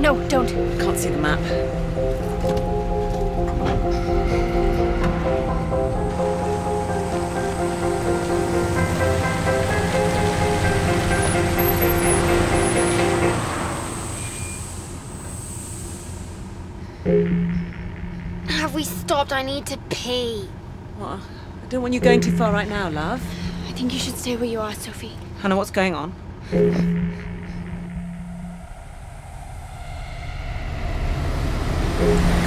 No, don't. Can't see the map. Have we stopped? I need to pee. What? I don't want you going too far right now, love. I think you should stay where you are, Sophie. Hanna, what's going on? Ganz ruhig. We and Leo. No, we're not. Whatever you do, don't follow me. Promise not to follow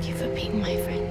Thank you for being my friend.